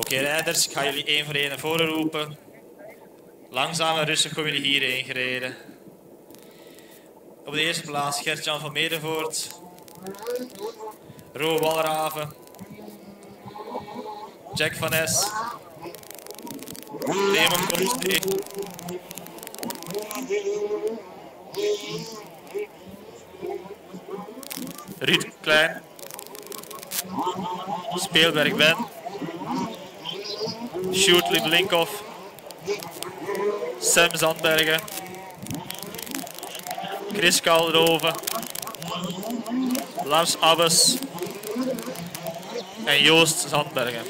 Oké, rijders, ik ga jullie één voor één naar voren roepen. Langzaam en rustig komen jullie hierheen gereden. Op de eerste plaats Gert-Jan van Medevoort. Ro Walraven. Jack van Es. Raymond Komstee. Ruud Klein. Speelberg Ben. Sjoerd Blinkhoff. Sam Zandbergen. Chris Kalderhoven. Lars Abbes. En Joost Zandbergen.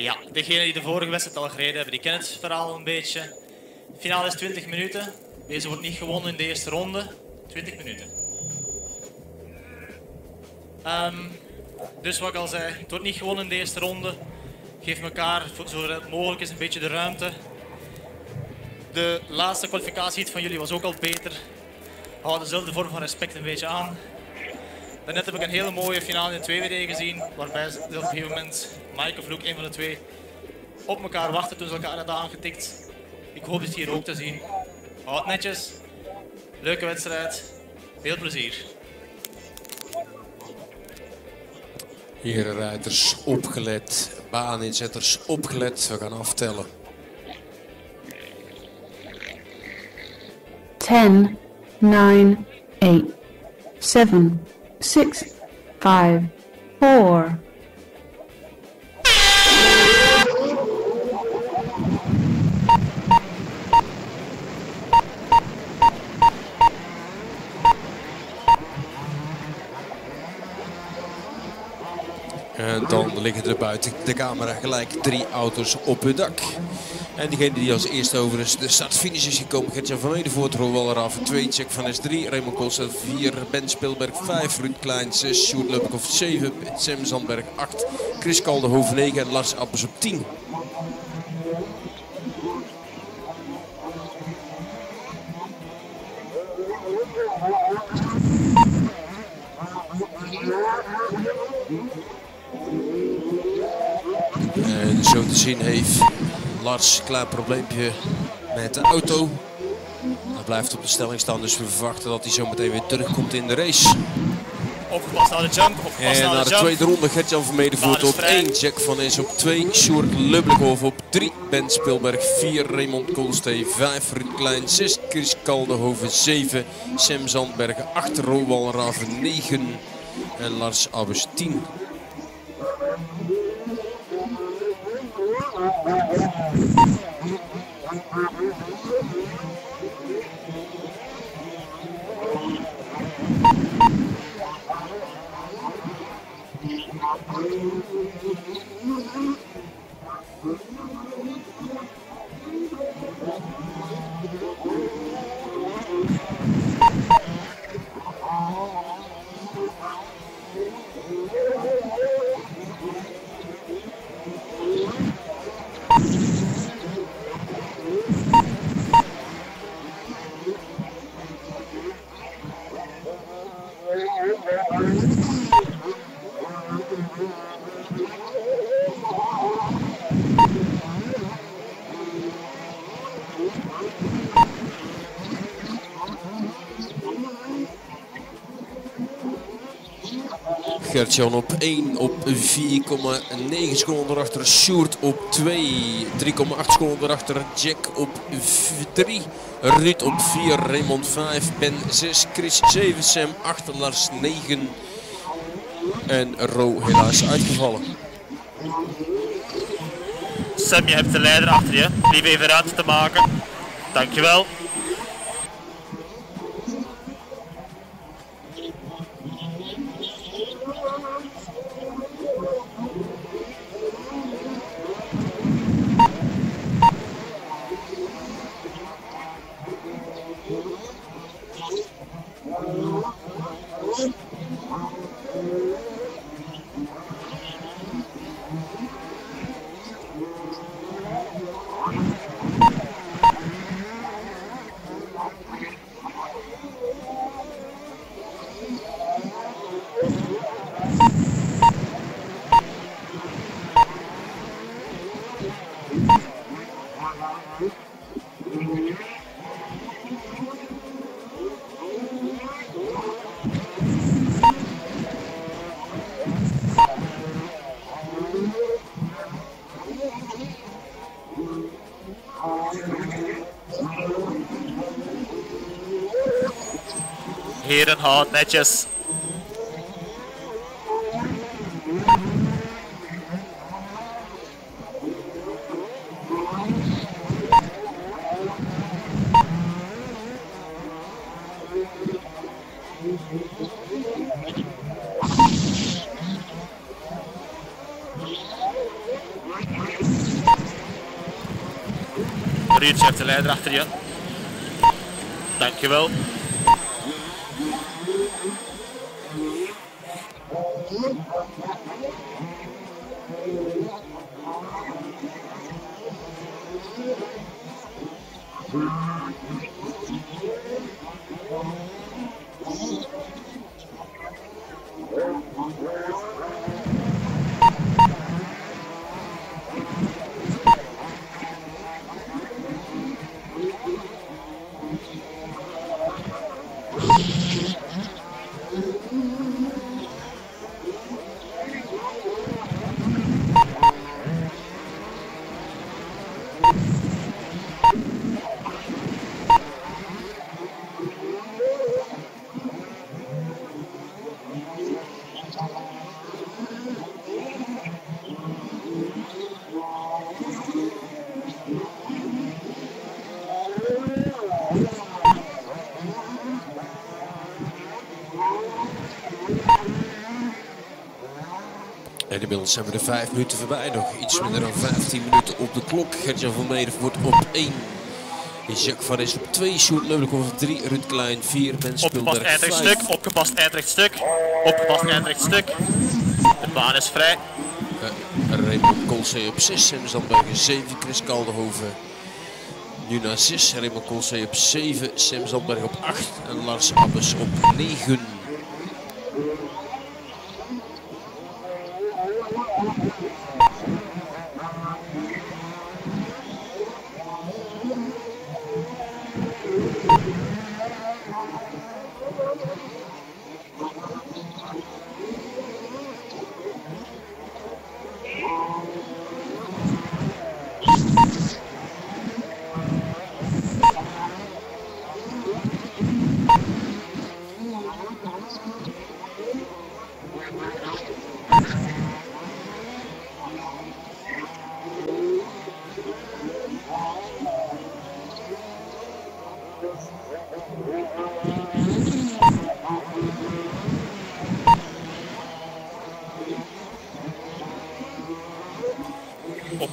Ja, degenen die de vorige wedstrijd al gereden hebben, die kennen het verhaal een beetje. Finale is 20 minuten. Deze wordt niet gewonnen in de eerste ronde. 20 minuten. Ehm, dus wat ik al zei, het wordt niet gewonnen in de eerste ronde. Geef elkaar zo mogelijk is een beetje de ruimte. De laatste kwalificatie van jullie was ook al beter. Hou dezelfde vorm van respect een beetje aan. Daarnet heb ik een hele mooie finale in 2WD gezien, waarbij ze op een gegeven moment Mike of Luke, een van de twee, op elkaar wachten toen ze elkaar hadden aangetikt. Ik hoop het hier ook te zien. Houd netjes. Leuke wedstrijd. Veel plezier. Herenrijders opgelet, baaninzetters opgelet. We gaan aftellen. 10, 9, 8, 7, 6, 5, 4, er buiten de camera gelijk drie auto's op hun dak. En diegene die als eerste over de start-finish is gekomen. Gertjan van Medevoort, Roel Raaf 2, Check van S3, Raymond Koolstad 4, Ben Spilberg 5, Ruud Klein 6, Sjoerd Lubbekoff 7, Sam Zandberg 8, Chris Kaldenhoven 9 en Lars Appels op 10. En zo te zien heeft Lars een klein probleempje met de auto. Hij blijft op de stelling staan, dus we verwachten dat hij zo meteen weer terugkomt in de race. Opgepast naar de jump. Opgepast En naar de de jump. tweede ronde Gert-Jan van Medevoort is op vrij. 1, Jack van Es op 2, Sjoerd Lubbekhoff op 3, Ben Spilberg 4, Raymond Koolstee 5, Ruud Klein 6, Chris Kaldenhoven 7, Sam Zandbergen 8, Rowan Raven 9 en Lars Abbes 10. Gertjan op 1 op 4,9 seconden erachter. Sjoerd op 2. 3,8 seconden erachter. Jack op 3. Ruud op 4. Raymond 5. Ben 6. Chris 7. Sam 8. Lars 9. En Ro helaas uitgevallen. Sam, je hebt de leider achter je. Lief even ruimte te maken. Dankjewel. Heren, houd netjes. Ruud, je hebt de leider achter je. En inmiddels zijn we er 5 minuten voorbij. Nog iets minder dan 15 minuten op de klok. Gertjan van wordt op 1. Jacques van is op 2. Sjoerd Leubelijk op 3. Ruud Klein 4. Ben Opgepast Spulberg eindrechtstuk, 5. opgepast eindrechtstuk, opgepast eindrechtstuk. De baan is vrij. Uh, Raymond Colsee op 6. Sam Zandbergen 7. Chris Kaldenhoven nu naar 6. Raymond Colsee op 7. Sam Zandberg op 8. En Lars Abbes op 9.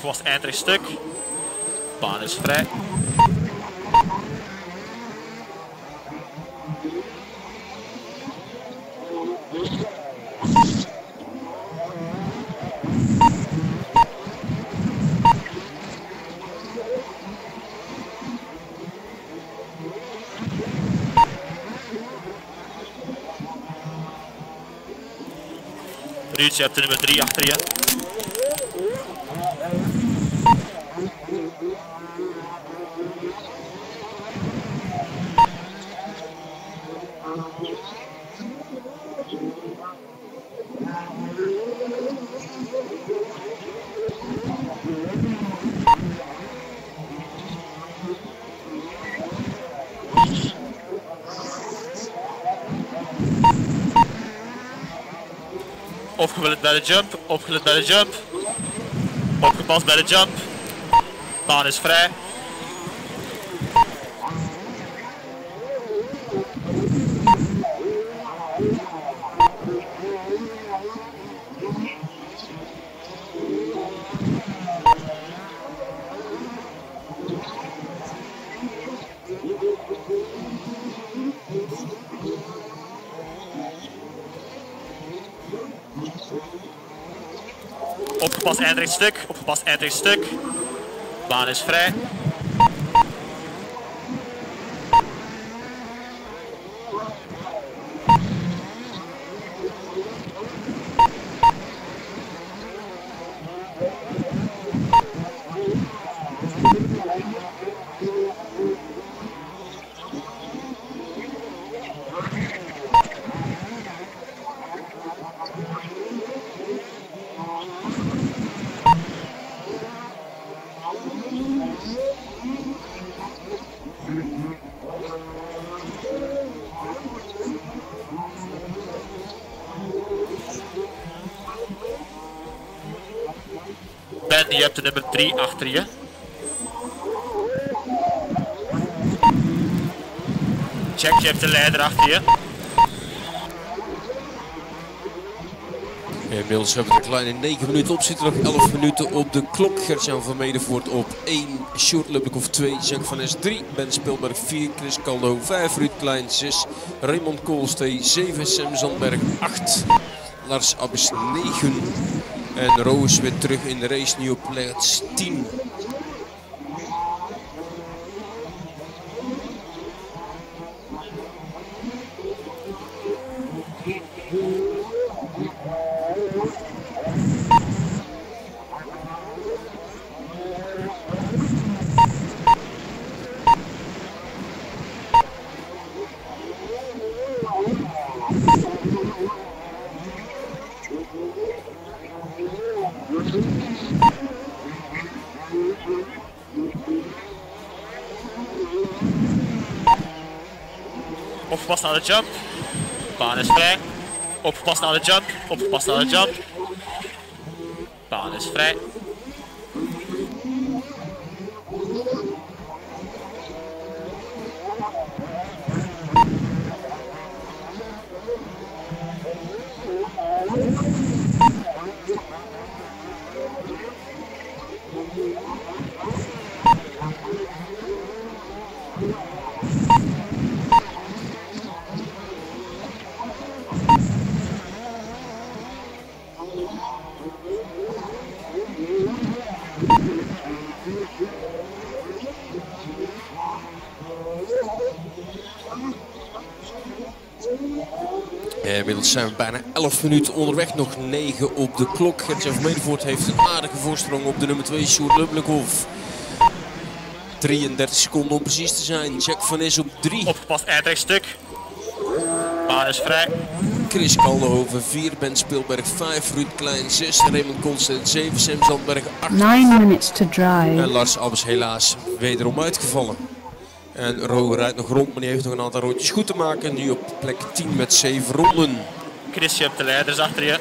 Opgepast eindrechtstuk. Baan is vrij. Ruud, je hebt de nummer 3 achter je. Opgewild bij de jump, opgelet bij de jump. Opgepast bij de jump. Baan is vrij. Opgepast eindrechtstuk, opgepast eindrechtstuk. Baan is vrij. Ben, je hebt de nummer 3 achter je. Check, je hebt de leider achter je. Inmiddels hebben we een kleine 9 minuten op. Zitten nog 11 minuten op de klok. Gertjan van Medevoort op 1. Short Lublikov 2. Jacques van S 3. Ben Spilberg 4. Chris Caldo 5. Ruud Klein 6. Raymond Koolstee 7. Sam Zandberg 8. Lars Abbes 9. En Roos weer terug in de race. Op plaats 10. Opgepast aan de jump. Baan is vrij. Opgepast aan de jump. Opgepast aan de jump. Baan is vrij. Inmiddels zijn we bijna 11 minuten onderweg. Nog 9 op de klok. Gertjan van Medevoort heeft een aardige voorsprong op de nummer 2. Sjoerd Lublikov. 33 seconden om precies te zijn. Jack van Is op 3. Opgepast eindrechtstuk. Baan is vrij. Chris Kaldenhoven 4. Ben Spilberg 5. Ruud Klein 6. Raymond Constant 7. Sam Zandberg 8. 9 minutes to En drive. Lars Abbes helaas wederom uitgevallen. En Ro rijdt nog rond, maar die heeft nog een aantal rondjes goed te maken. Nu op plek 10 met 7 ronden. Chris, je hebt de leiders achter je.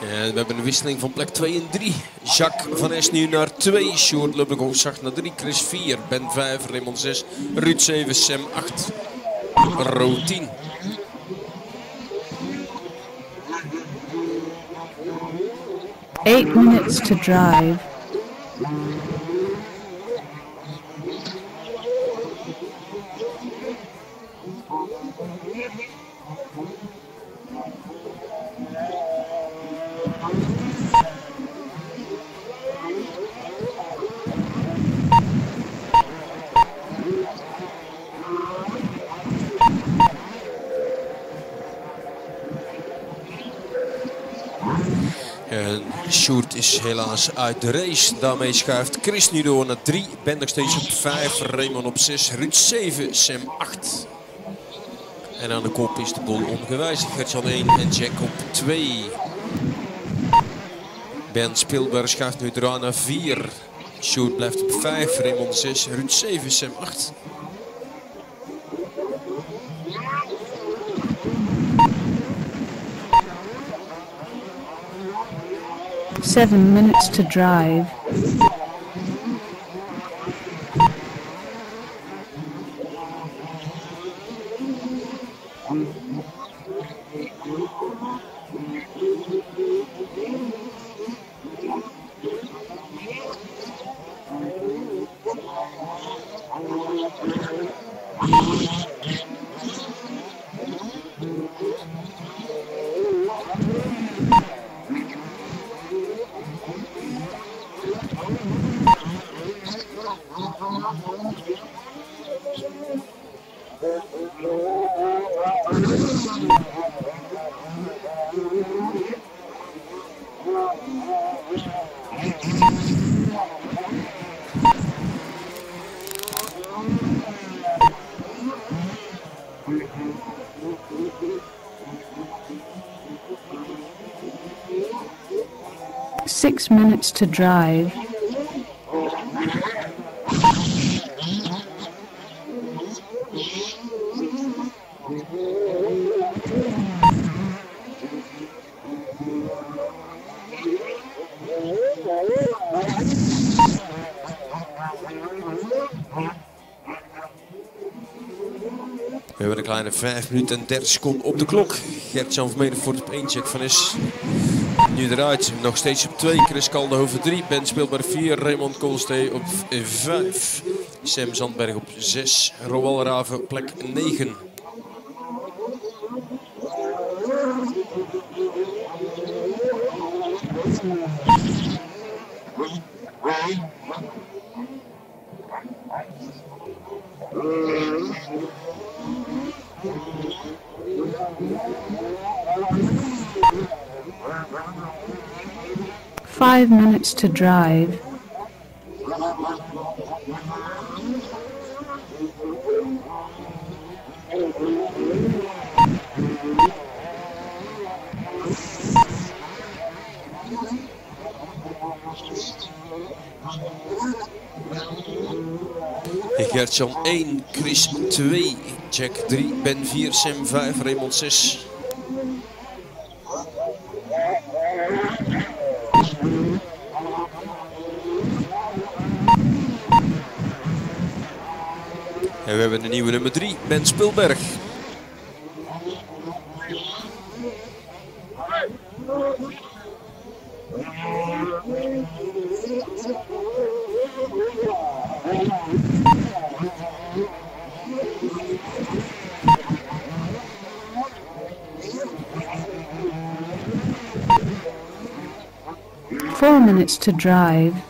En we hebben een wisseling van plek 2 en 3. Jacques van Es nu naar 2. Sjoerd Lubbekow zacht naar 3. Chris 4. Ben 5. Raymond 6. Ruud 7. Sam 8. Ro 10. Eight minutes to drive. Helaas uit de race. Daarmee schuift Chris nu door naar 3. Ben nog steeds op 5. Raymond op 6. Ruud 7. Sam 8. En aan de kop is de boel ongewijzigd. Gertjan 1 en Jack op 2. Ben Spielberg schuift nu eraan naar 4. Sjoerd blijft op 5. Raymond 6. Ruud 7. Sam 8. Seven minutes to drive. Minutes to drive. We hebben een kleine 5 minuten en 30 seconden op de klok. Gert-Jan Vermeden voor 1, Jack van Is nu eruit. Nog steeds op 2, Chris Kaldenhoven 3, Ben Speelberg 4, Raymond Koolstee op 5. Sam Zandberg op 6, Roal Raven plek 9. Five minutes to drive. Gert-Jan 1, Chris 2, Jack 3, Ben 4, Sam 5, Raymond 6. We hebben de nieuwe nummer 3, Ben Spilberg. Four minutes to drive.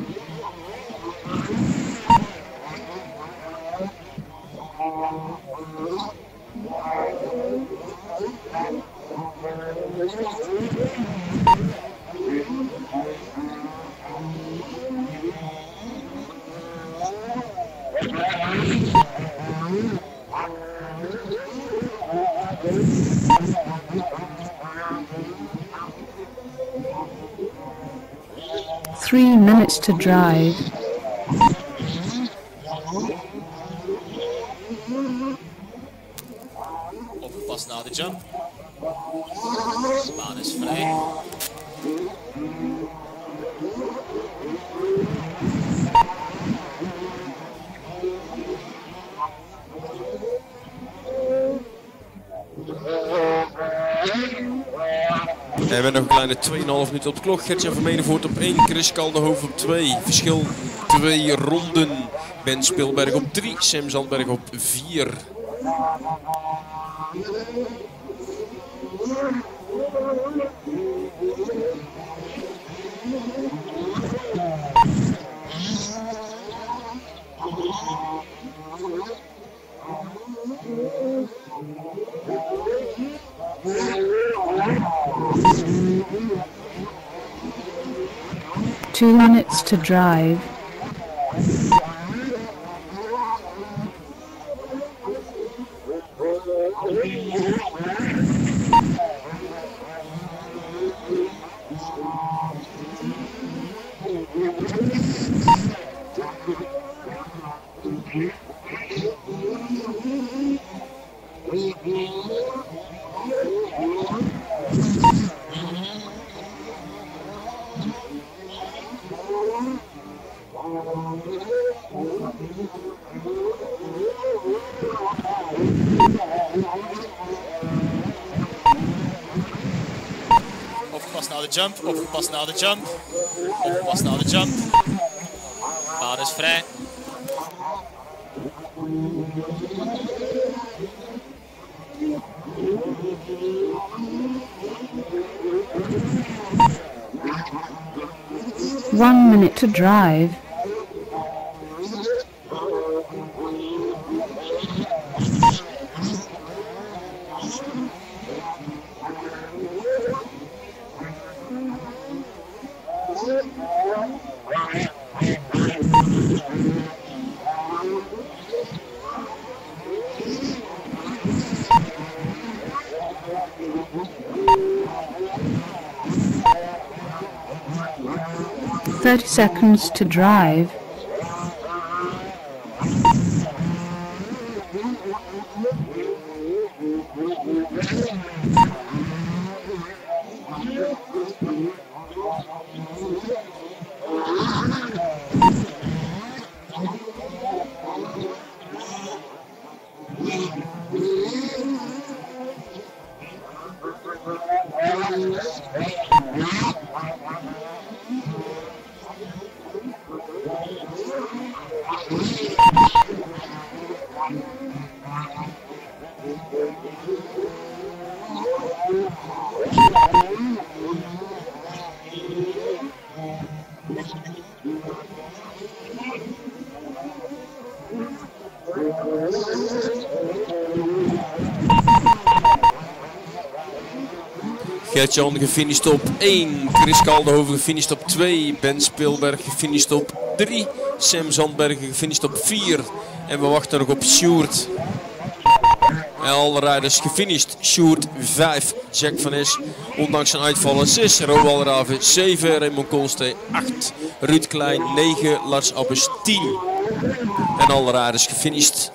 Three minutes to drive. Nog een kleine 2,5 minuten op de klok. Gertjan van Medevoort op 1, Chris Kaldenhoven op 2. Verschil 2 ronden. Ben Spilberg op 3, Sam Zandberg op 4. Two minutes to drive. Jump, opgepast naar de jump. Opgepast naar de jump. Baan is vrij. One minute to drive. Thirty seconds to drive. Gertjan gefinished op 1. Chris Kaldenhoven gefinished op 2. Ben Spilberg gefinished op 3. Sam Zandbergen gefinished op 4. En we wachten nog op Sjoerd. Alle rijders gefinished. Sjoerd 5. Jack van Es. Ondanks zijn uitvallen 6. Roald Raven 7. Raymond Koolstee 8. Ruud Klein 9. Lars Abbes 10. En alle rijders gefinished.